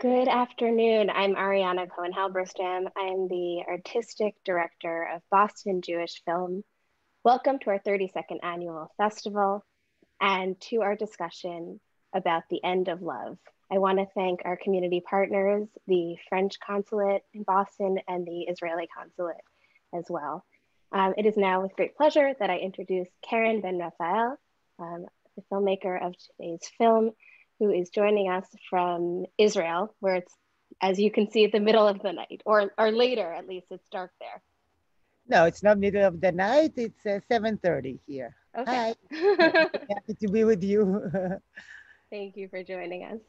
Good afternoon. I'm Ariana Cohen Halberstam. I'm the artistic director of Boston Jewish Film. Welcome to our 32nd annual festival and to our discussion about the end of love. I want to thank our community partners, the French consulate in Boston and the Israeli consulate as well. Um, it is now with great pleasure that I introduce Keren Ben Rafael, um, the filmmaker of today's film, who is joining us from Israel, where it's, as you can see, at the middle of the night, or, or later at least, it's dark there. No, it's not middle of the night. It's uh, 7.30 here. Okay. Hi. Happy to be with you. Thank you for joining us.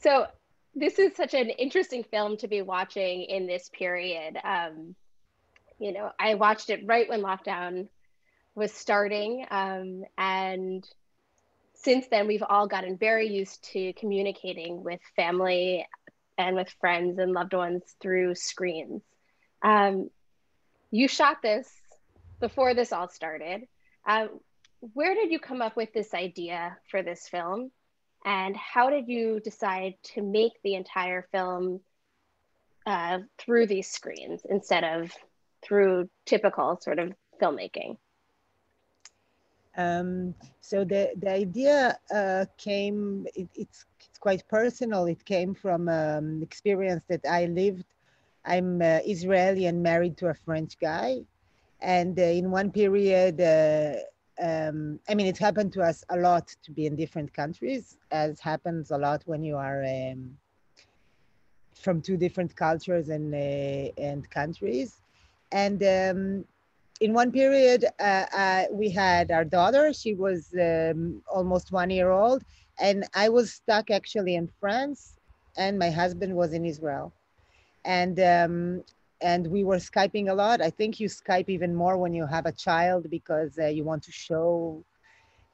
So this is such an interesting film to be watching in this period. Um, you know, I watched it right when lockdown was starting, um, and since then, we've all gotten very used to communicating with family and with friends and loved ones through screens. Um, you shot this before this all started. Um, where did you come up with this idea for this film? And how did you decide to make the entire film uh, through these screens instead of through typical sort of filmmaking? Um, so the, the idea uh, came, it, it's, it's quite personal. It came from um, experience that I lived. I'm uh, Israeli and married to a French guy. And uh, in one period, uh, um, I mean, it happened to us a lot to be in different countries, as happens a lot when you are um, from two different cultures and, uh, and countries. And um, in one period, uh, uh, we had our daughter. She was um, almost one year old, and I was stuck actually in France, and my husband was in Israel, and um, and we were skyping a lot. I think you Skype even more when you have a child because uh, you want to show,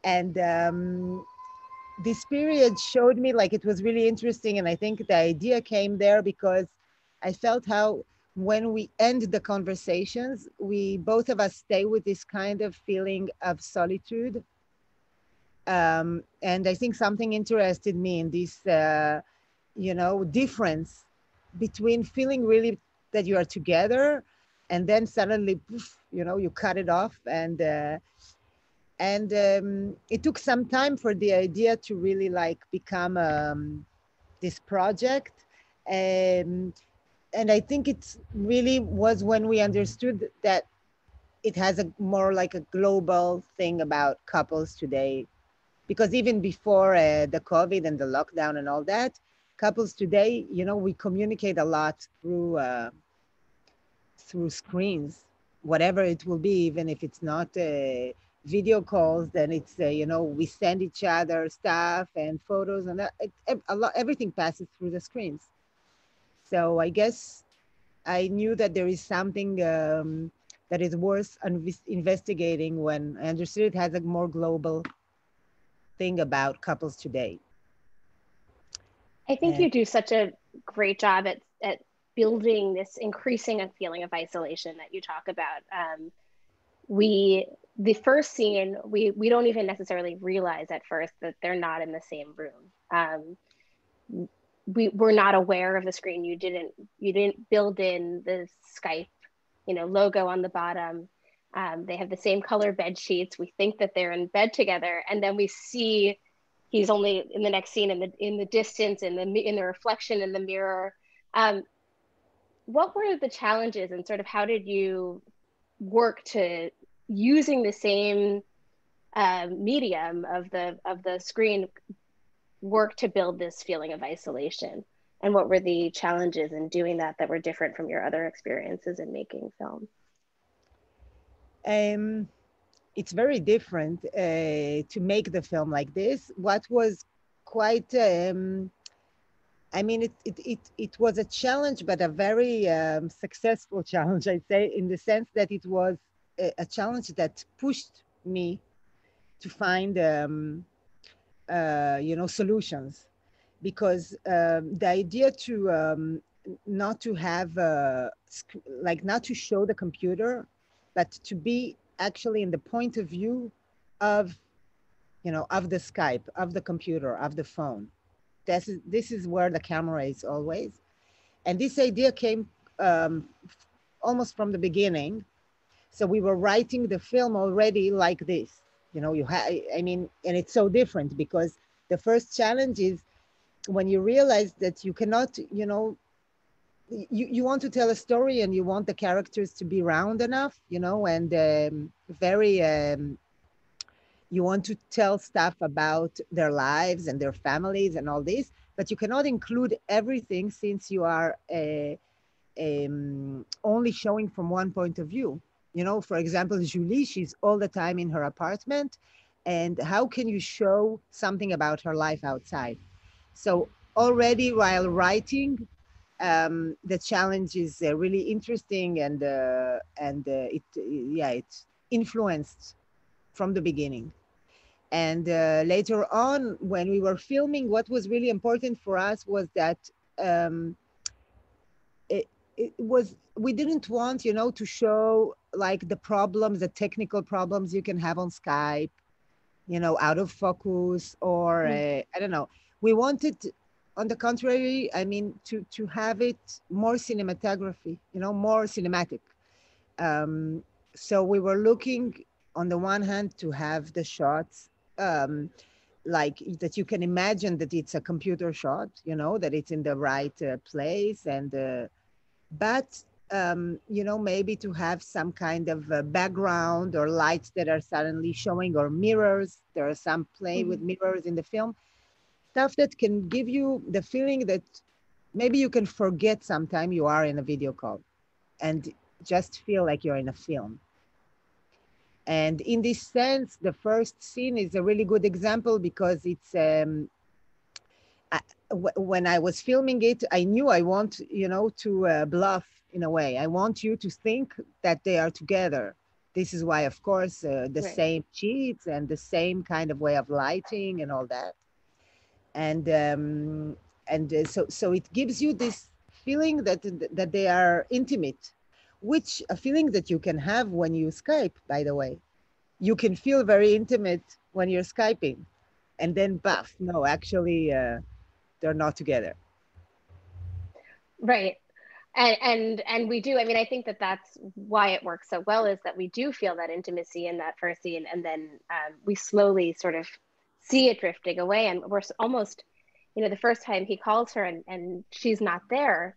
and. Um, this period showed me like it was really interesting and i think the idea came there because i felt how when we end the conversations, we both of us stay with this kind of feeling of solitude. Um, and I think something interested me in this, uh, you know, difference between feeling really that you are together and then suddenly, poof, you know, you cut it off. And, uh, and um, it took some time for the idea to really like become um, this project. Um, and I think it really was when we understood that it has a more like a global thing about couples today, because even before uh, the COVID and the lockdown and all that, couples today, you know, we communicate a lot through uh, through screens, whatever it will be, even if it's not uh, video calls, then it's uh, you know we send each other stuff and photos and that, it, a lot everything passes through the screens. So I guess I knew that there is something um, that is worth investigating when I understood it has a more global thing about couples today. I think you do such a great job at, at building this increasing a feeling of isolation that you talk about. Um, we, the first scene, we, we don't even necessarily realize at first that they're not in the same room. Um, we were not aware of the screen. You didn't you didn't build in the Skype, you know, logo on the bottom. Um, they have the same color bed sheets. We think that they're in bed together, and then we see he's only in the next scene in the in the distance in the in the reflection in the mirror. Um, what were the challenges, and sort of how did you work to using the same uh, medium of the of the screen work to build this feeling of isolation? And what were the challenges in doing that that were different from your other experiences in making film? Um, it's very different uh, to make the film like this. What was quite, um, I mean, it, it, it, it was a challenge, but a very um, successful challenge, I'd say, in the sense that it was a, a challenge that pushed me to find um, uh, you know, solutions. Because um, the idea to um, not to have, uh, like not to show the computer, but to be actually in the point of view of, you know, of the Skype, of the computer, of the phone. this is this is where the camera is always and this idea came um, almost from the beginning so we were writing the film already like this you know you have i mean and it's so different because the first challenge is when you realize that you cannot you know you, you want to tell a story and you want the characters to be round enough you know and um, very um, you want to tell stuff about their lives and their families and all this but you cannot include everything since you are uh, um, only showing from one point of view you know for example julie she's all the time in her apartment and how can you show something about her life outside? So already while writing um, the challenge is uh, really interesting and uh, and uh, it yeah it's influenced from the beginning. And uh, later on when we were filming what was really important for us was that um, it, it was we didn't want you know to show like the problems the technical problems you can have on skype you know out of focus or mm. uh, i don't know we wanted on the contrary i mean to to have it more cinematography you know more cinematic um, so we were looking on the one hand to have the shots um, like that you can imagine that it's a computer shot you know that it's in the right uh, place and uh, but um, you know maybe to have some kind of background or lights that are suddenly showing or mirrors there are some play mm-hmm. with mirrors in the film stuff that can give you the feeling that maybe you can forget sometime you are in a video call and just feel like you're in a film. And in this sense, the first scene is a really good example because it's um, I, when I was filming it, I knew I want you know to uh, bluff in a way. I want you to think that they are together. This is why, of course, uh, the right. same sheets and the same kind of way of lighting and all that and um, and uh, so so it gives you this feeling that that they are intimate, which a feeling that you can have when you Skype. By the way, you can feel very intimate when you're skyping, and then buff. No, actually, uh, they're not together. Right. And, and and we do i mean i think that that's why it works so well is that we do feel that intimacy in that first scene and then um, we slowly sort of see it drifting away and we're almost you know the first time he calls her and, and she's not there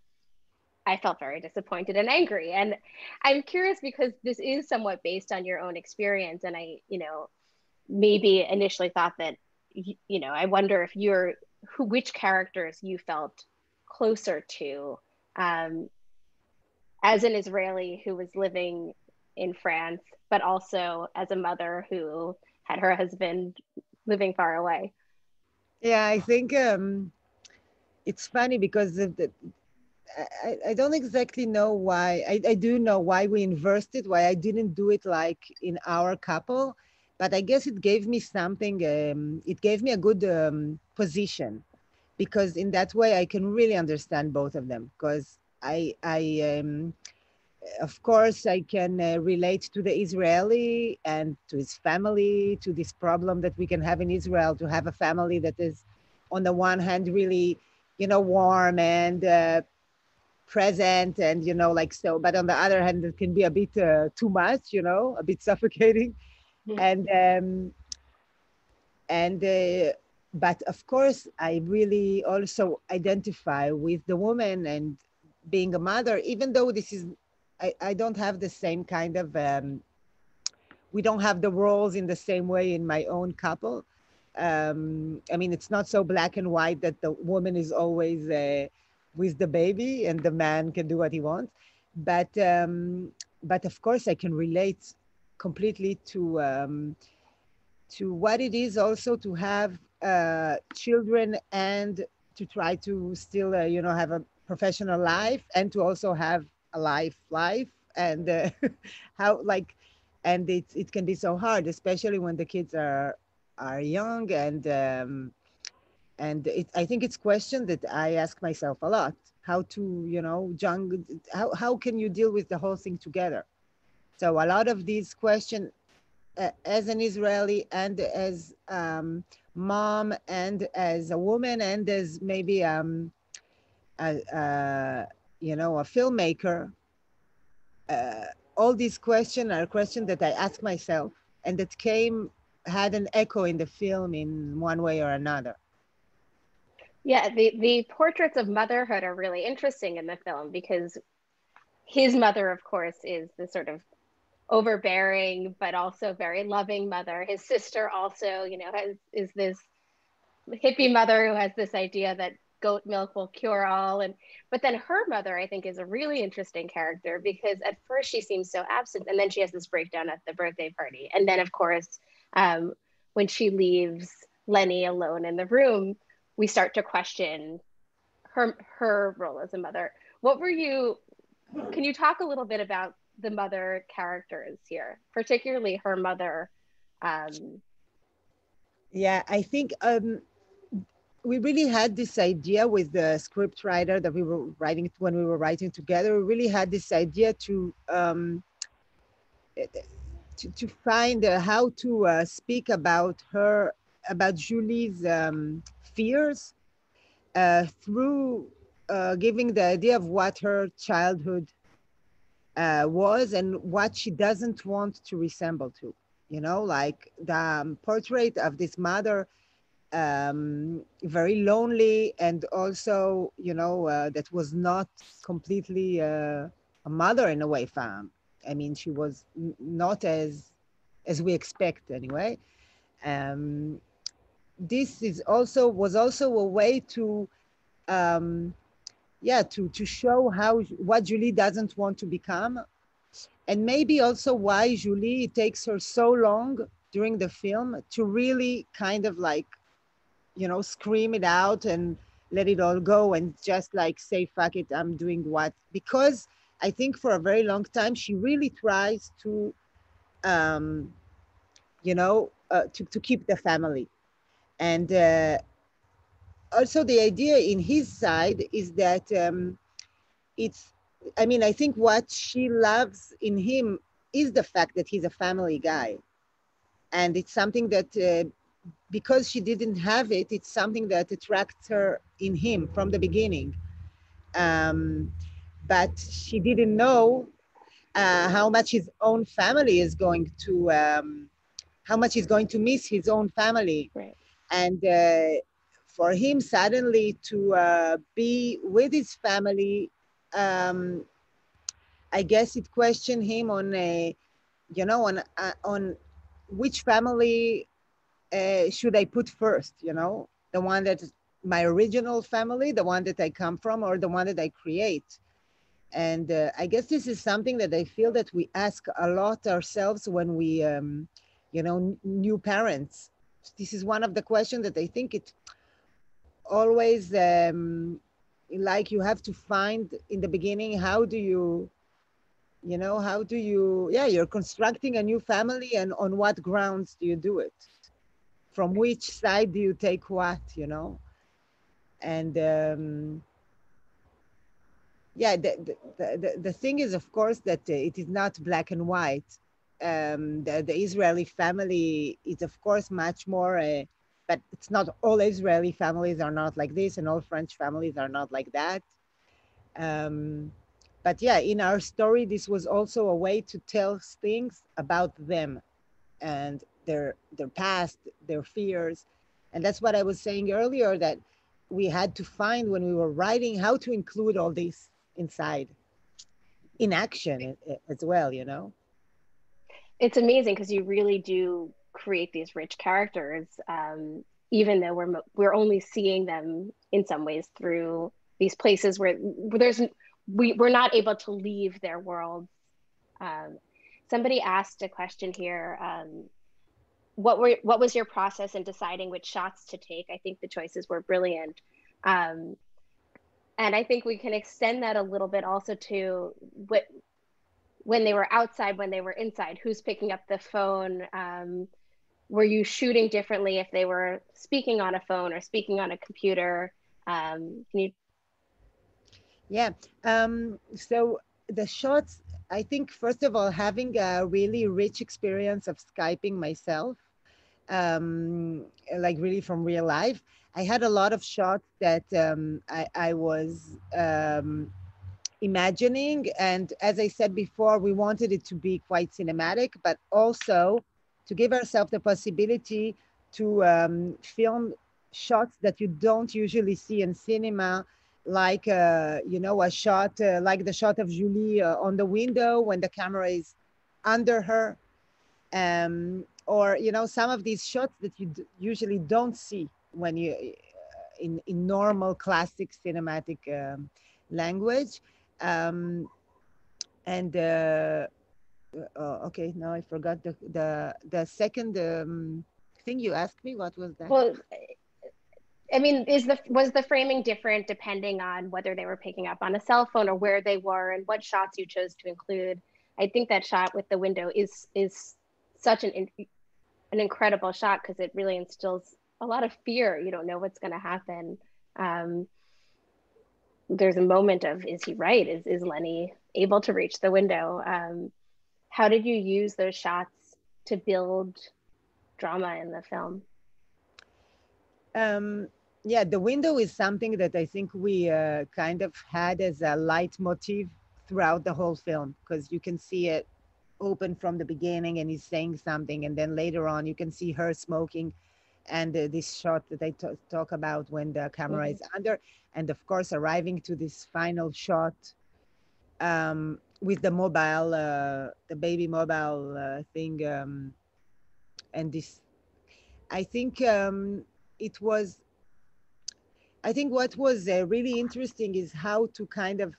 i felt very disappointed and angry. And i'm curious because this is somewhat based on your own experience and i you know maybe initially thought that you know i wonder if you're who which characters you felt closer to um, as an israeli who was living in france but also as a mother who had her husband living far away. Yeah, I think um, it's funny because the, the, I, I don't exactly know why. I, I do know why we inversed it, why I didn't do it like in our couple, but I guess it gave me something, um, it gave me a good um, position because in that way I can really understand both of them because I, I, um, of course, I can uh, relate to the Israeli and to his family, to this problem that we can have in Israel, to have a family that is, on the one hand, really, you know, warm and uh, present and, you know, like so, but on the other hand, it can be a bit uh, too much, you know, a bit suffocating. Mm-hmm. And, um, and, uh, but of course, I really also identify with the woman and being a mother, even though this is I, I don't have the same kind of um, we don't have the roles in the same way in my own couple. Um, I mean, it's not so black and white that the woman is always uh, with the baby and the man can do what he wants. But um, but of course, I can relate completely to um, to what it is also to have uh, children and to try to still uh, you know have a professional life and to also have a life life and uh, how like and it, it can be so hard especially when the kids are are young and um, and it, i think it's question that i ask myself a lot how to you know young how, how can you deal with the whole thing together? So a lot of these questions uh, as an israeli and as um, mom and as a woman and as maybe um, a, a you know a filmmaker uh, all these questions are questions that i ask myself and that came had an echo in the film in one way or another. Yeah the, the portraits of motherhood are really interesting in the film because his mother of course is the sort of overbearing but also very loving mother. His sister also you know has is this hippie mother who has this idea that goat milk will cure all. And but then her mother i think is a really interesting character because at first she seems so absent and then she has this breakdown at the birthday party. And then of course um, when she leaves lenny alone in the room we start to question her her role as a mother. What were you can you talk a little bit about the mother characters here particularly her mother um, yeah i think um, we really had this idea with the script writer that we were writing when we were writing together. We really had this idea to um, to, to, find uh, how to uh, speak about her about Julie's um, fears uh, through uh, giving the idea of what her childhood uh, was and what she doesn't want to resemble to. You know, like the um, portrait of this mother um, very lonely and also, you know, uh, that was not completely uh, a mother in a way, fam. I mean, she was n- not as as we expect anyway. Um, this is also was also a way to, um, yeah, to to show how what Julie doesn't want to become, and maybe also why Julie takes her so long during the film to really kind of like you know, scream it out and let it all go and just like say, fuck it, I'm doing what? Because I think for a very long time, she really tries to, um, you know, uh, to, to keep the family. And uh, also the idea in his side is that um, it's, I mean, I think what she loves in him is the fact that he's a family guy. And it's something that uh, because she didn't have it, it's something that attracts her in him from the beginning. Um, but she didn't know uh, how much his own family is going to, um, how much he's going to miss his own family. Right. And uh, for him suddenly to uh, be with his family, um, I guess it questioned him on a, you know, on uh, on which family uh, should I put first? You know, the one that my original family, the one that I come from, or the one that I create. And uh, I guess this is something that I feel that we ask a lot ourselves when we, um, you know, new parents. This is one of the questions that I think it always um, like you have to find in the beginning how do you you know how do you yeah you're constructing a new family and on what grounds do you do it from which side do you take what, you know? And um, yeah, the, the, the, the thing is, of course, that uh, it is not black and white. Um, the, the Israeli family is, of course, much more, uh, but it's not all Israeli families are not like this, and all French families are not like that. Um, but yeah, in our story, this was also a way to tell things about them and their their past, their fears. And that's what I was saying earlier that we had to find when we were writing how to include all this inside in action as well, you know? It's amazing because you really do create these rich characters, um, even though we're, we're only seeing them in some ways through these places where, where there's, we, we're not able to leave their world. Um, somebody asked a question here um, what were what was your process in deciding which shots to take? I think the choices were brilliant. Um, and I think we can extend that a little bit also to what when they were outside, when they were inside, who's picking up the phone? Um, were you shooting differently if they were speaking on a phone or speaking on a computer? Um, can you? Yeah. Um, so the shots, I think, first of all, having a really rich experience of Skyping myself um, like really from real life. I had a lot of shots that um, I, I, was um, imagining. And as I said before, we wanted it to be quite cinematic, but also to give ourselves the possibility to um, film shots that you don't usually see in cinema like uh, you know a shot uh, like the shot of Julie uh, on the window when the camera is under her. Um, or you know some of these shots that you usually don't see when you uh, in, in normal classic cinematic um, language. Um, and uh, okay now I forgot the the, the second um, thing you asked me what was that well I mean, is the was the framing different depending on whether they were picking up on a cell phone or where they were and what shots you chose to include? I think that shot with the window is is such an an incredible shot because it really instills a lot of fear. You don't know what's going to happen. Um, there's a moment of is he right? Is is Lenny able to reach the window? Um, how did you use those shots to build drama in the film? Um, yeah, the window is something that I think we uh, kind of had as a leitmotif throughout the whole film because you can see it open from the beginning and he's saying something and then later on you can see her smoking and uh, this shot that I talk about when the camera mm-hmm. is under and of course arriving to this final shot um, with the mobile uh, the baby mobile uh, thing um, and this I think um, it was I think what was uh, really interesting is how to kind of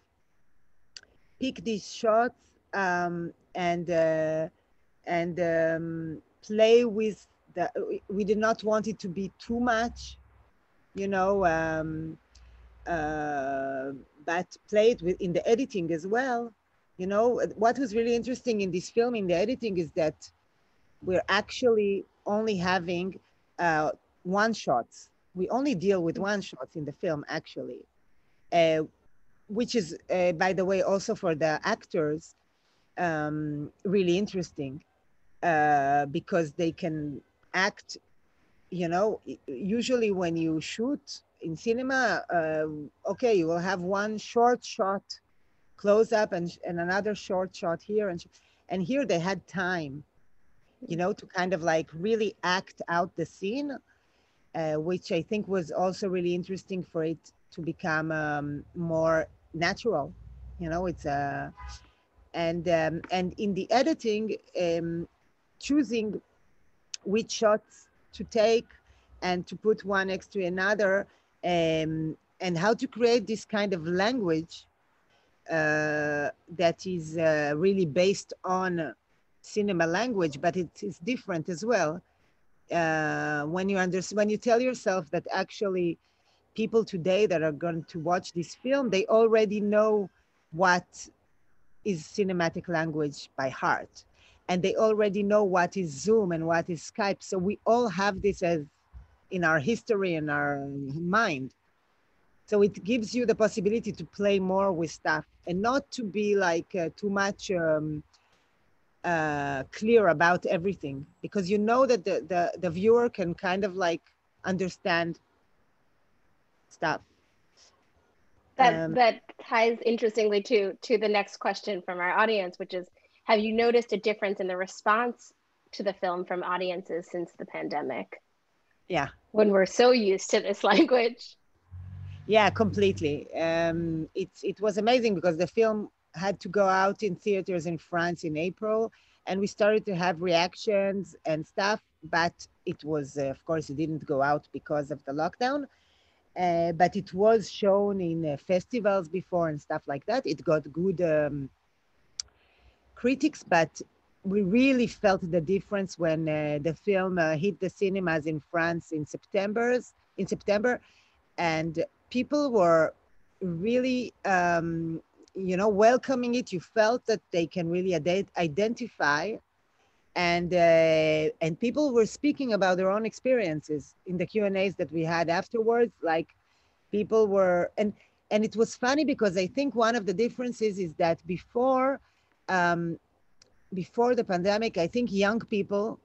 pick these shots um, and uh, and um, play with the. We did not want it to be too much, you know, um, uh, but play it with in the editing as well. You know, what was really interesting in this film in the editing is that we're actually only having uh, one shots. We only deal with one shot in the film actually uh, which is uh, by the way also for the actors um, really interesting uh, because they can act you know usually when you shoot in cinema uh, okay you will have one short shot close up and, and another short shot here and and here they had time you know to kind of like really act out the scene uh, which I think was also really interesting for it to become um, more natural. You know, it's a uh, and um, and in the editing, um, choosing which shots to take and to put one next to another, um, and how to create this kind of language that is uh, really based on cinema language, but it is different as well. Uh, when you when you tell yourself that actually people today that are going to watch this film they already know what is cinematic language by heart. And they already know what is zoom and what is skype. So we all have this as in our history and our mind so it gives you the possibility to play more with stuff and not to be like uh, too much um, uh, clear about everything because you know that the, the, the viewer can kind of like understand stuff. That, um, that ties interestingly to, to the next question from our audience, which is, have you noticed a difference in the response to the film from audiences since the pandemic? Yeah. When we're so used to this language. Yeah, completely. Um, it was amazing because the film had to go out in theaters in France in April, and we started to have reactions and stuff. But it was, uh, of course, it didn't go out because of the lockdown. Uh, but it was shown in uh, festivals before and stuff like that. It got good um, critics, but we really felt the difference when uh, the film uh, hit the cinemas in France in September. In September, and people were really um, you know welcoming it. You felt that they can really identify and uh, and people were speaking about their own experiences in the q and a's that we had afterwards. Like people were and and it was funny because i think one of the differences is that before um, before the pandemic i think young people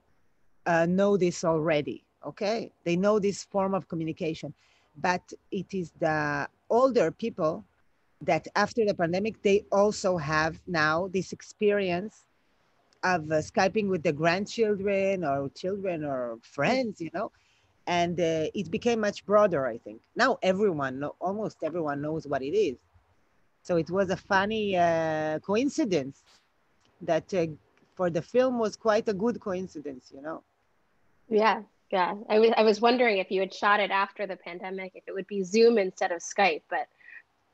uh, know this already. Okay, they know this form of communication, but it is the older people that after the pandemic they also have now this experience of uh, skyping with the grandchildren or children or friends you know? And uh, it became much broader i think. Now everyone almost everyone knows what it is. So it was a funny uh, coincidence that uh, for the film was quite a good coincidence you know? Yeah yeah I was, I was wondering if you had shot it after the pandemic if it would be zoom instead of skype but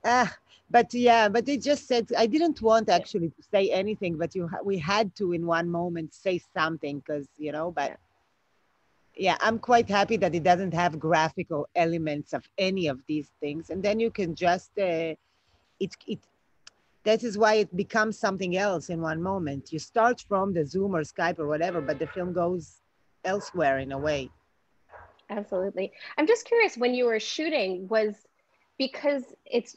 Ah, but yeah, but they just said I didn't want actually to say anything, but you we had to in one moment say something because you know. But yeah, I'm quite happy that it doesn't have graphical elements of any of these things, and then you can just uh, it it. That is why it becomes something else in one moment. You start from the Zoom or Skype or whatever, but the film goes elsewhere in a way. Absolutely. I'm just curious when you were shooting was because it's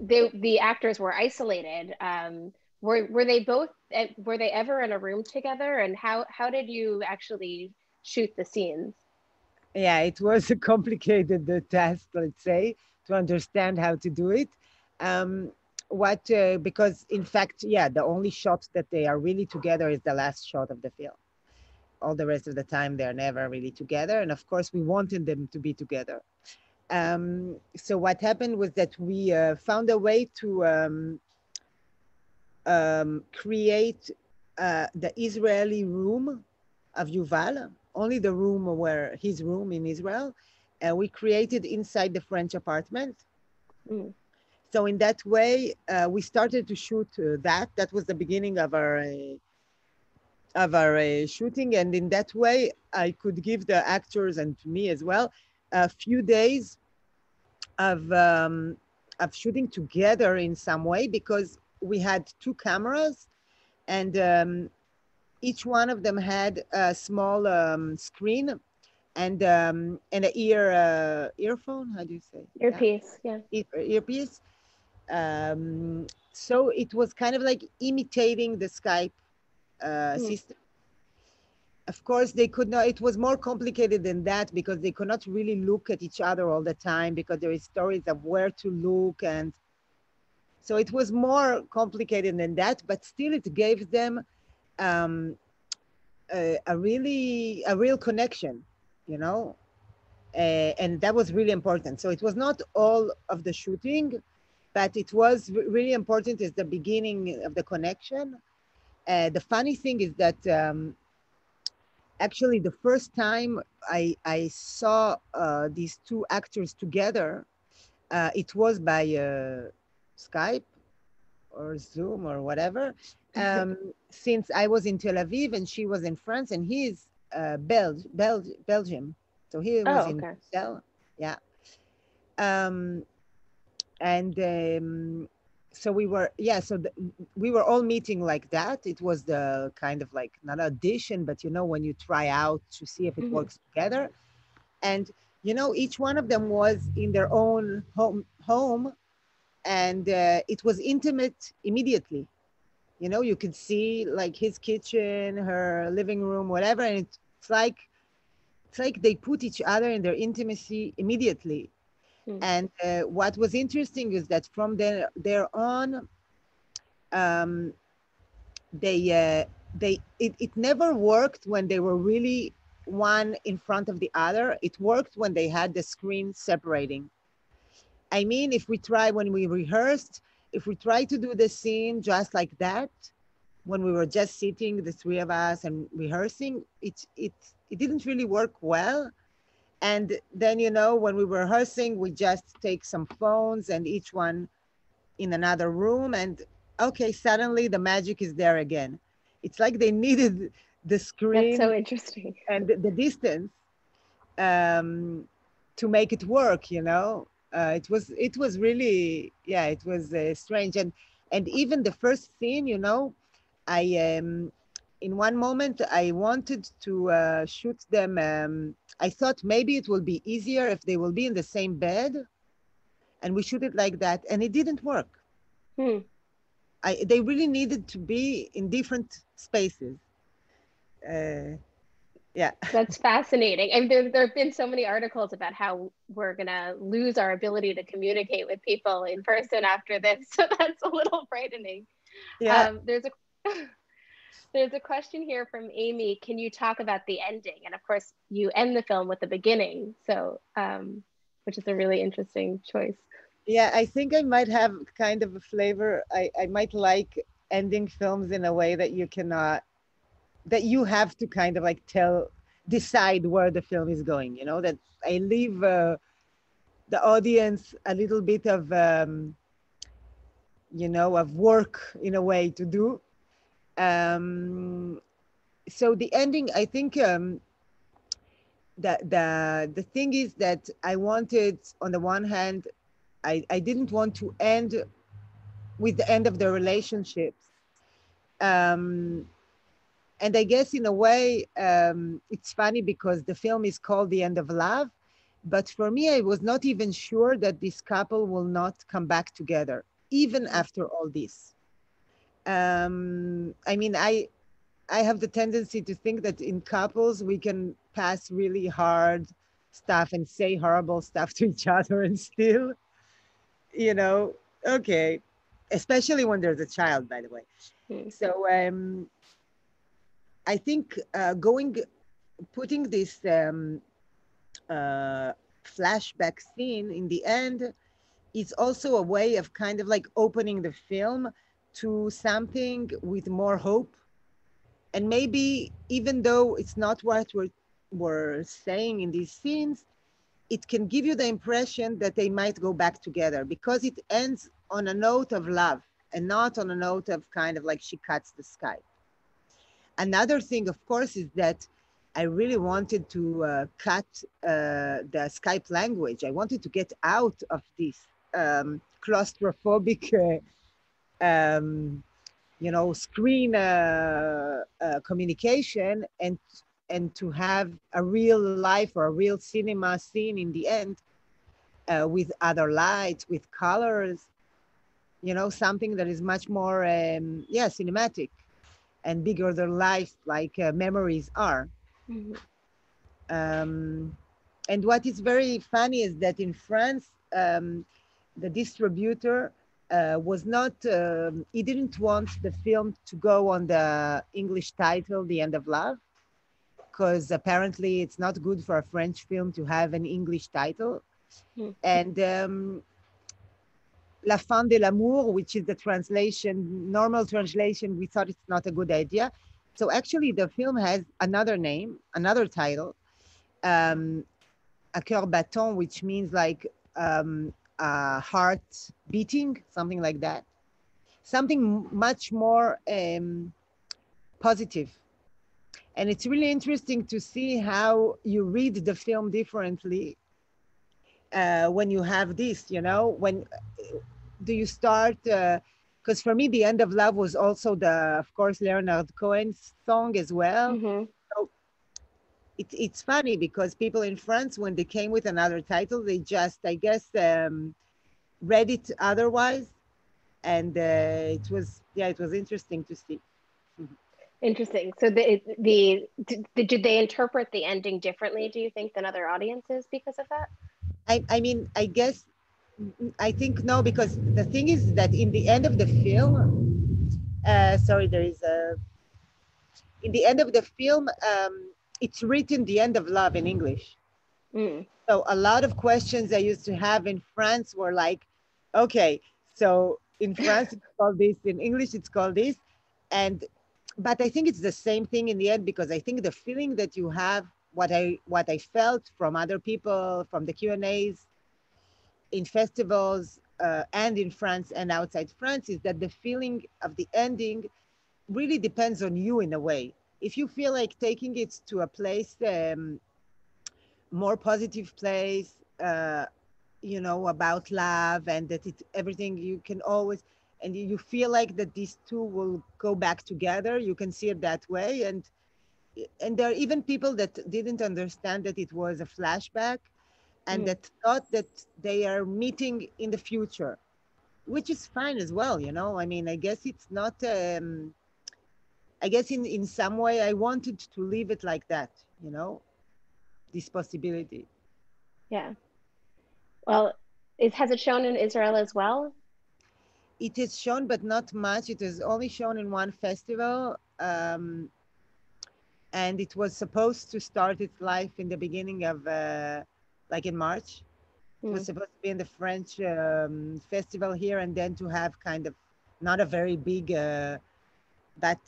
they the actors were isolated. Um, were were they both eh, were they ever in a room together? And how how did you actually shoot the scenes? Yeah, it was a complicated uh, task, let's say, to understand how to do it. Um, what uh, because in fact, yeah, the only shot that they are really together is the last shot of the film. All the rest of the time, they're never really together, and of course, we wanted them to be together. Um, so what happened was that we uh, found a way to um, um, create uh, the Israeli room of Yuval, only the room where his room in Israel, and we created inside the French apartment. Mm. So in that way, uh, we started to shoot uh, that. That was the beginning of our uh, of our uh, shooting, and in that way, I could give the actors and to me as well a few days of um, of shooting together in some way because we had two cameras and um, each one of them had a small um, screen and um, and an ear uh, earphone how do you say? Earpiece yeah, yeah. Ear, earpiece. Um, so it was kind of like imitating the skype uh, mm. system. Of course they could not it was more complicated than that because they could not really look at each other all the time because there is stories of where to look and so it was more complicated than that but still it gave them um, a, a, really a real connection you know? Uh, and that was really important. So it was not all of the shooting but it was really important as the beginning of the connection uh, the funny thing is that um, actually the first time I, I saw uh, these two actors together, uh, it was by uh, Skype or Zoom or whatever. Um, since I was in Tel Aviv and she was in France and he's uh, Bel- Bel- Belgium. So he was oh, okay. in Brussels. Yeah. Um, and um, so we were yeah so the, we were all meeting like that. It was the kind of like not audition but you know when you try out to see if it mm-hmm. works together. And you know each one of them was in their own home home and uh, it was intimate immediately. You know you could see like his kitchen her living room whatever and it's like it's like they put each other in their intimacy immediately Mm. And uh, what was interesting is that from there, there on, um, they, uh, they, it, it never worked when they were really one in front of the other. It worked when they had the screen separating. I mean, if we try, when we rehearsed, if we try to do the scene just like that, when we were just sitting, the three of us and rehearsing, it, it, it didn't really work well and then, you know, when we were rehearsing, we just take some phones and each one in another room. And okay, suddenly the magic is there again. It's like they needed the screen. That's so interesting. And the, distance um, to make it work, you know. Uh, it was it was really yeah it was uh, strange and and even the first scene you know i um in one moment i wanted to uh, shoot them um, I thought maybe it will be easier if they will be in the same bed and we shoot it like that. And it didn't work. Hmm. I, they really needed to be in different spaces. Uh, yeah that's fascinating I mean, there, there have been so many articles about how we're going to lose our ability to communicate with people in person after this so that's a little frightening yeah um, there's a there's a question here from amy can you talk about the ending? And of course you end the film with the beginning so um, which is a really interesting choice. Yeah i think i might have kind of a flavor. I, I might like ending films in a way that you cannot that you have to kind of like tell decide where the film is going you know that i leave uh, the audience a little bit of um, you know of work in a way to do um, so the ending i think um, the, the the thing is that i wanted on the one hand i i didn't want to end with the end of the relationships um, and I guess in a way, um, it's funny because the film is called The End of Love. But for me, I was not even sure that this couple will not come back together, even after all this. Um, I mean, I, I have the tendency to think that in couples, we can pass really hard stuff and say horrible stuff to each other and still, you know, okay, especially when there's a child, by the way. Mm. So, um, I think uh, going, putting this um, uh, flashback scene in the end is also a way of kind of like opening the film to something with more hope. And maybe even though it's not what we're, we're saying in these scenes, it can give you the impression that they might go back together because it ends on a note of love and not on a note of kind of like she cuts the Skype. Another thing, of course, is that I really wanted to uh, cut uh, the Skype language. I wanted to get out of this um, claustrophobic, uh, um, you know, screen uh, uh, communication and and to have a real life or a real cinema scene in the end uh, with other lights, with colors, you know, something that is much more, um, yeah, cinematic and bigger than life like uh, memories are. Mm-hmm. Um, and what is very funny is that in France, um, the distributor uh, was not, um, he didn't want the film to go on the English title, The End of Love, because apparently it's not good for a French film to have an English title. Mm-hmm. And um, La fin de l'amour, which is the translation, normal translation, we thought it's not a good idea. So actually the film has another name, another title, um, A cœur battant, which means like um, a heart beating, something like that. Something much more um, positive. And it's really interesting to see how you read the film differently uh, when you have this, you know, when do you start? Because uh, for me, the end of love was also the, of course, Leonard Cohen's song as well. Mm-hmm. It, it's funny because people in France, when they came with another title, they just, I guess, um, read it otherwise, and uh, it was, yeah, it was interesting to see. Interesting. So the the did, did they interpret the ending differently? Do you think than other audiences because of that? I, I mean, I guess, I think no, because the thing is that in the end of the film, uh, sorry, there is a, in the end of the film, um, it's written the end of love in English. Mm. So a lot of questions I used to have in France were like, okay, so in France it's called this, in English it's called this, and but I think it's the same thing in the end because I think the feeling that you have what I what I felt from other people, from the Q and A's in festivals uh, and in France and outside France, is that the feeling of the ending really depends on you in a way. If you feel like taking it to a place, um, more positive place, uh, you know, about love and that it everything you can always and you feel like that these two will go back together you can see it that way and and there are even people that didn't understand that it was a flashback and mm. that thought that they are meeting in the future which is fine as well you know i mean i guess it's not um, i guess in in some way i wanted to leave it like that you know, this possibility. Yeah. Well, it, has it shown in Israel as well? It is shown, but not much. It is only shown in one festival. Um, and it was supposed to start its life in the beginning of, uh, like in March. Mm. It was hmm. supposed to be in the French um, festival here, and then to have kind of not a very big, uh, but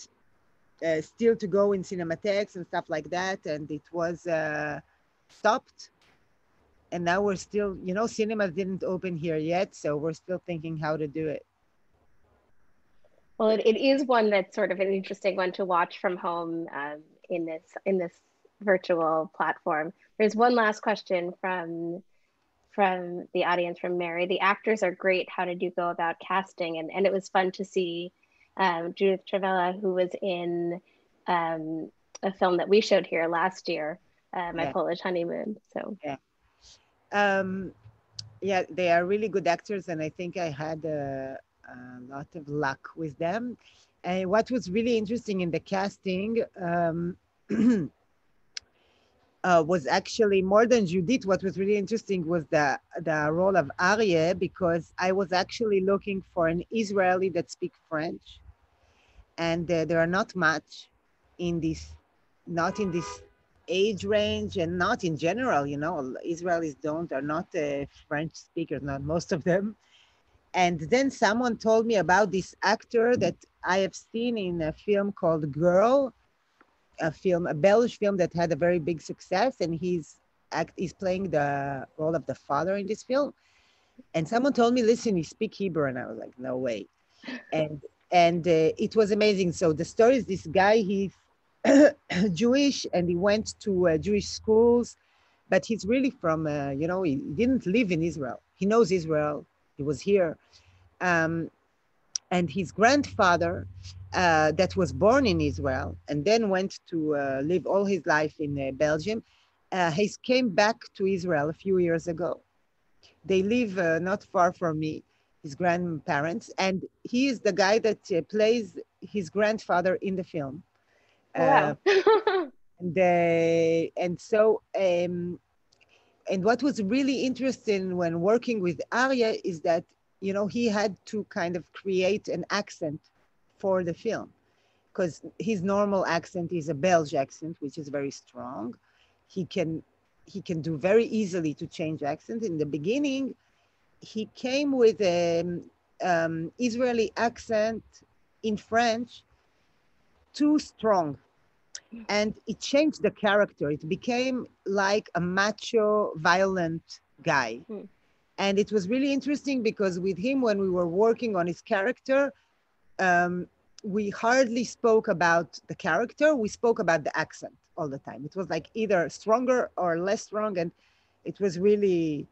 uh, still to go in cinematheques and stuff like that. And it was uh, stopped. And now we're still you know cinemas didn't open here yet so we're still thinking how to do it. Well it, it is one that's sort of an interesting one to watch from home um, in this in this virtual platform. There's one last question from from the audience from mary. The actors are great. How did you go about casting? And, and it was fun to see um, judith travella who was in um, a film that we showed here last year uh, my yeah. polish honeymoon so yeah um, yeah, they are really good actors, and I think I had a, a lot of luck with them. And what was really interesting in the casting um, uh, was actually more than Judith. What was really interesting was the the role of Arieh because I was actually looking for an Israeli that speaks French, and uh, there are not much in this, not in this age range and not in general you know. Israelis don't are not uh, french speakers not most of them. And then someone told me about this actor that i have seen in a film called girl a film a belgian film that had a very big success and he's act he's playing the role of the father in this film and someone told me listen you speak hebrew and i was like no way and and uh, it was amazing so the story is this guy he's Jewish and he went to uh, Jewish schools, but he's really from, uh, you know, he didn't live in Israel. He knows Israel, he was here. Um, and his grandfather, uh, that was born in Israel and then went to uh, live all his life in uh, Belgium, uh, he came back to Israel a few years ago. They live not far from me, his grandparents, and he is the guy that plays his grandfather in the film. Oh, wow. Uh, and, uh, and so, um, and what was really interesting when working with Arieh is that, you know, he had to kind of create an accent for the film because his normal accent is a Belgian accent, which is very strong. He can he can do very easily to change accent. In the beginning, he came with an um, Israeli accent in French, too strong and it changed the character it became like a macho violent guy mm. and it was really interesting because with him when we were working on his character um, we hardly spoke about the character we spoke about the accent all the time it was like either stronger or less strong and it was really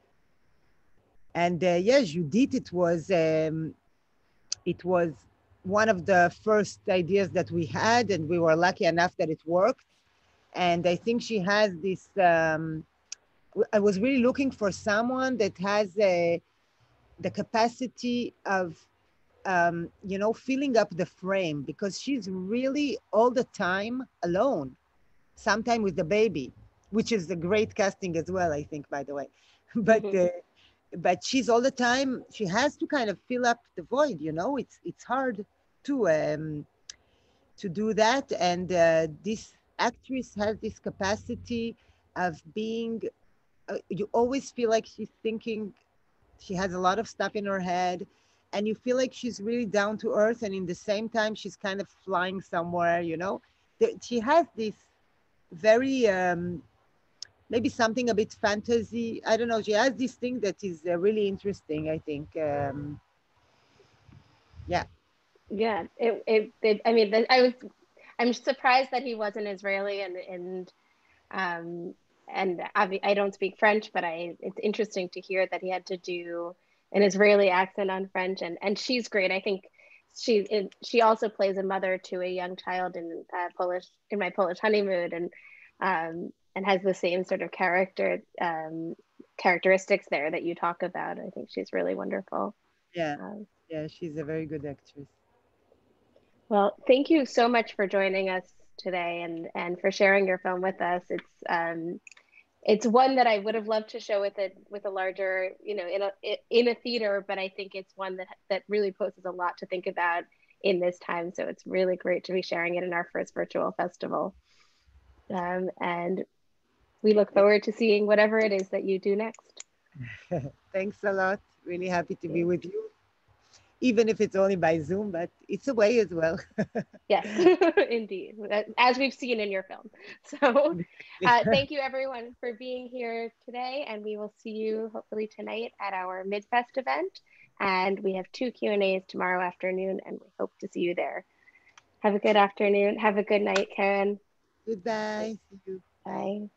and uh, yes you did it was um, it was one of the first ideas that we had, and we were lucky enough that it worked. And I think she has this. Um, I was really looking for someone that has a, the capacity of, um, you know, filling up the frame because she's really all the time alone, sometimes with the baby, which is a great casting as well, I think, by the way. but mm-hmm. uh, but she's all the time she has to kind of fill up the void you know it's it's hard to um, to do that and uh, this actress has this capacity of being uh, you always feel like she's thinking she has a lot of stuff in her head and you feel like she's really down to earth and in the same time she's kind of flying somewhere you know she has this very um, maybe something a bit fantasy. I don't know. She has this thing that is uh, really interesting. I think. Um, yeah. Yeah. It, it, it I mean, I was. I'm surprised that he wasn't Israeli and and um, and I, I don't speak French, but I it's interesting to hear that he had to do an Israeli accent on French, and and she's great. I think she it, she also plays a mother to a young child in uh, Polish in my Polish honeymoon, and um, and has the same sort of character um, characteristics there that you talk about. I think she's really wonderful. Yeah, um, yeah, she's a very good actress. Well, thank you so much for joining us today and and for sharing your film with us. It's um, it's one that I would have loved to show with a with a larger, you know, in a in a theater, but I think it's one that that really poses a lot to think about in this time. So it's really great to be sharing it in our first virtual festival. Um, and we look forward to seeing whatever it is that you do next. Thanks a lot. Really happy to be with you even if it's only by Zoom, but it's a way as well. yes, indeed, as we've seen in your film. So uh, thank you everyone for being here today, and we will see you hopefully tonight at our MidFest event. And we have two Q&As tomorrow afternoon, and we hope to see you there. Have a good afternoon. Have a good night, Keren. Goodbye. Bye.